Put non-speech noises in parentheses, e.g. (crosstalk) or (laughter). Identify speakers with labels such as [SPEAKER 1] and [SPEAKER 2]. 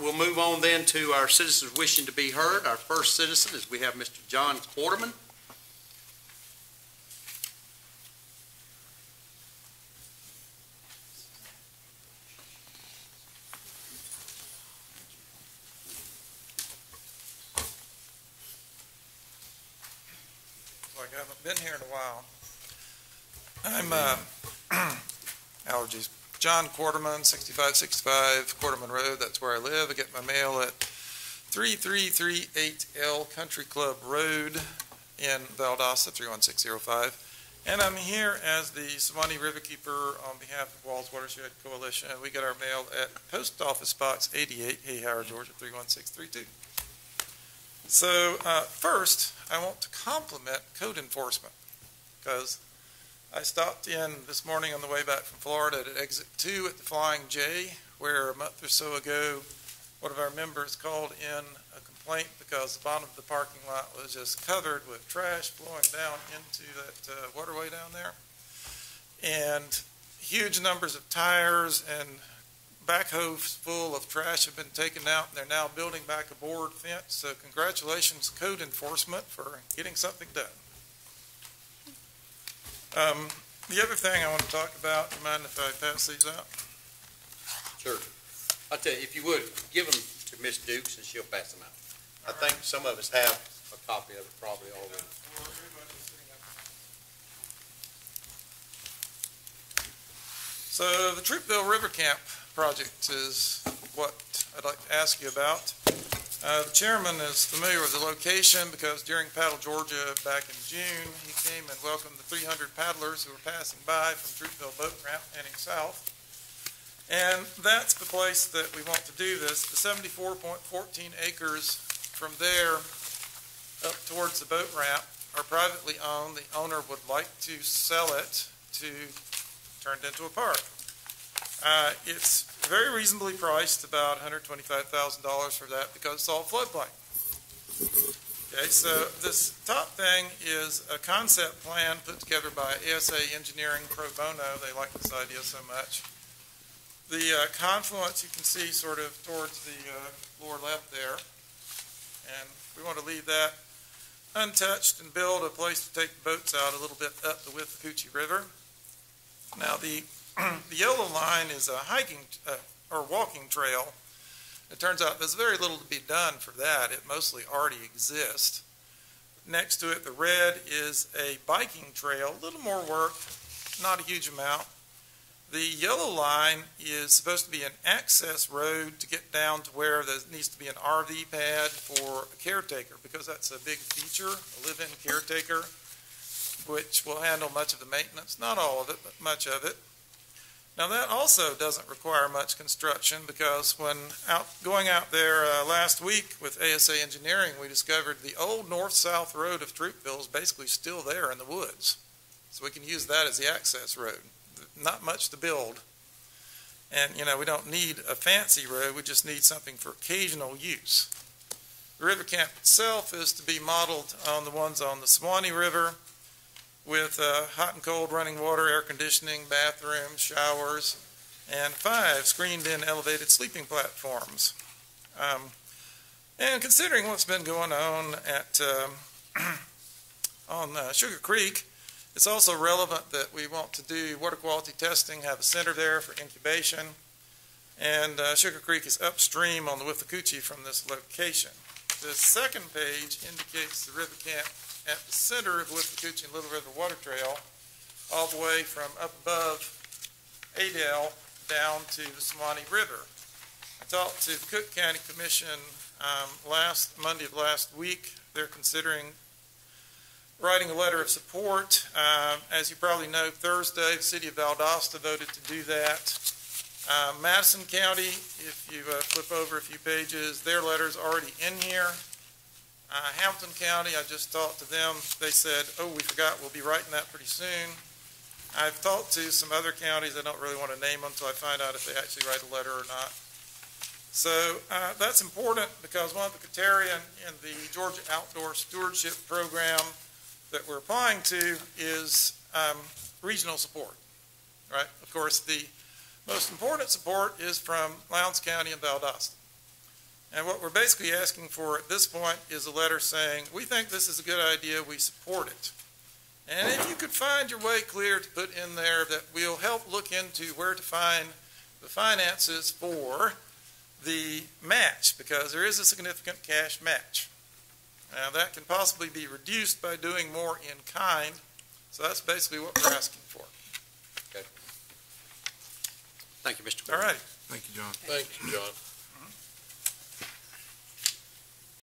[SPEAKER 1] we'll move on then to our citizens wishing to be heard. Our first citizen is we have Mr. John Quarterman.
[SPEAKER 2] been here in a while. I'm, uh, (clears throat) allergies. John Quarterman, 6565 Quarterman Road, that's where I live. I get my mail at 3338L Country Club Road in Valdosta, 31605. And I'm here as the Suwannee Riverkeeper on behalf of WWALS Watershed Coalition. We get our mail at Post Office Box 88, Hahira, Georgia, 31632. So uh, first, I want to compliment code enforcement because I stopped in this morning on the way back from Florida at exit two at the Flying J, where a month or so ago, one of our members called in a complaint because the bottom of the parking lot was just covered with trash blowing down into that uh, waterway down there. And huge numbers of tires and backhoes full of trash have been taken out, and they're now building back a board fence. So congratulations, code enforcement, for getting something done. Um, the other thing I want to talk about, do you mind if I pass these out?
[SPEAKER 1] Sure. I'll tell you, if you would, give them to Ms. Dukes and she'll pass them out. I think some of us have a copy of it probably already.
[SPEAKER 2] So the Troupville River Camp project is what I'd like to ask you about. Uh, the chairman is familiar with the location because during Paddle Georgia back in June, he came and welcomed the 300 paddlers who were passing by from Troupville Boat Ramp heading south. And that's the place that we want to do this. The 74.14 acres from there up towards the boat ramp are privately owned. The owner would like to sell it to turn it into a park. Uh, it's very reasonably priced, about $125,000 for that because it's all floodplain. Okay, so this top thing is a concept plan put together by ASA Engineering Pro Bono. They like this idea so much. The uh, confluence you can see sort of towards the uh, lower left there. And we want to leave that untouched and build a place to take boats out a little bit up the Withlacoochee River. Now, the, (clears throat) the yellow line is a hiking uh, or walking trail. It turns out there's very little to be done for that. It mostly already exists. Next to it, the red is a biking trail, a little more work, not a huge amount. The yellow line is supposed to be an access road to get down to where there needs to be an RV pad for a caretaker because that's a big feature, a live-in caretaker, which will handle much of the maintenance, not all of it, but much of it. Now that also doesn't require much construction because when out going out there uh, last week with ASA Engineering, we discovered the old north-south road of Troupville is basically still there in the woods. So we can use that as the access road. Not much to build. And, you know, we don't need a fancy road, we just need something for occasional use. The river camp itself is to be modeled on the ones on the Suwannee River with uh, hot and cold running water, air conditioning, bathrooms, showers, and five screened-in elevated sleeping platforms. Um, and considering what's been going on at um, (clears throat) on uh, Sugar Creek, it's also relevant that we want to do water quality testing, have a center there for incubation, and uh, Sugar Creek is upstream on the Withlacoochee from this location. The second page indicates the river camp at the center of Withlacoochee and Little River Water Trail, all the way from up above Adel down to the Suwannee River. I talked to the Cook County Commission um, last Monday of last week. They're considering writing a letter of support. Um, as you probably know, Thursday, the city of Valdosta voted to do that. Uh, Madison County, if you uh, flip over a few pages, their letter's already in here. Uh, Hamilton County, I just talked to them. They said, oh, we forgot, we'll be writing that pretty soon. I've talked to some other counties. I don't really want to name them until I find out if they actually write a letter or not. So uh, that's important because one of the criteria in the Georgia Outdoor Stewardship Program that we're applying to is um, regional support, right? Of course, the most important support is from Lowndes County and Valdosta. And what we're basically asking for at this point is a letter saying, we think this is a good idea, we support it. And if you could find your way clear to put in there that we'll help look into where to find the finances for the match, because there is a significant cash match. Now, that can possibly be reduced by doing more in kind, so that's basically what we're asking for.
[SPEAKER 1] Thank you, Mr.
[SPEAKER 2] All
[SPEAKER 1] Gordon.
[SPEAKER 2] right,
[SPEAKER 3] Thank you, John.
[SPEAKER 4] Thank you, John.